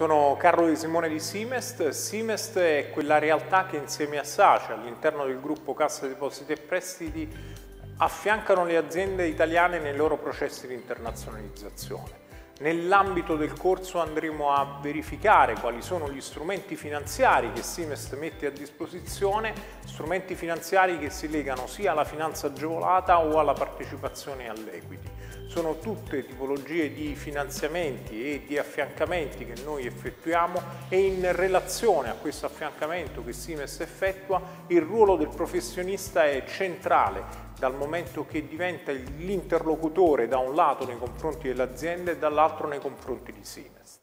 Sono Carlo Di Simone di Simest. Simest è quella realtà che insieme a SACE, all'interno del gruppo Cassa Depositi e Prestiti, affiancano le aziende italiane nei loro processi di internazionalizzazione. Nell'ambito del corso andremo a verificare quali sono gli strumenti finanziari che Simest mette a disposizione, strumenti finanziari che si legano sia alla finanza agevolata o alla partecipazione all'equity sono tutte tipologie di finanziamenti e di affiancamenti che noi effettuiamo e in relazione a questo affiancamento che Siemens effettua il ruolo del professionista è centrale dal momento che diventa l'interlocutore da un lato nei confronti dell'azienda e dall'altro nei confronti di Siemens.